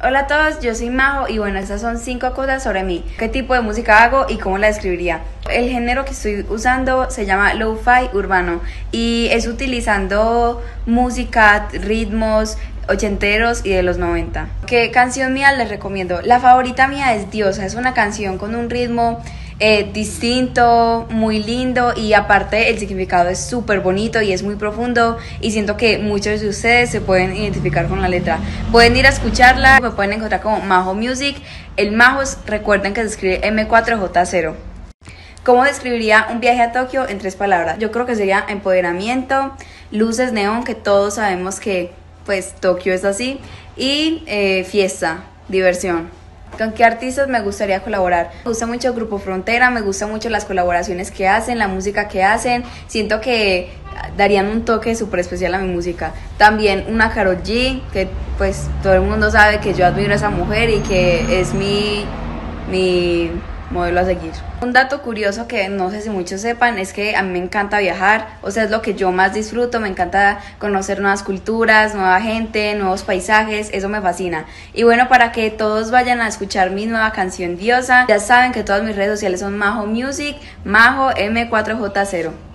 Hola a todos, yo soy Majo y bueno, estas son cinco cosas sobre mí. ¿Qué tipo de música hago y cómo la describiría? El género que estoy usando se llama lo-fi urbano y es utilizando música, ritmos, ochenteros y de los 90. ¿Qué canción mía les recomiendo? La favorita mía es Diosa, es una canción con un ritmo eh, distinto, muy lindo y aparte el significado es súper bonito y es muy profundo y siento que muchos de ustedes se pueden identificar con la letra. Pueden ir a escucharla, me pueden encontrar como Majo Music. El Majo, recuerden que se escribe M4J0. ¿Cómo describiría un viaje a Tokio en tres palabras? Yo creo que sería empoderamiento, luces neón, que todos sabemos que pues Tokio es así, y eh, fiesta, diversión. ¿Con qué artistas me gustaría colaborar? Me gusta mucho Grupo Frontera, me gustan mucho las colaboraciones que hacen, la música que hacen. Siento que darían un toque súper especial a mi música. También una Karol G, que pues todo el mundo sabe que yo admiro a esa mujer y que es mi, mi modelo a seguir. Un dato curioso que no sé si muchos sepan es que a mí me encanta viajar, o sea, es lo que yo más disfruto, me encanta conocer nuevas culturas, nueva gente, nuevos paisajes, eso me fascina. Y bueno, para que todos vayan a escuchar mi nueva canción Diosa, ya saben que todas mis redes sociales son Majo Music, Majo M4J0.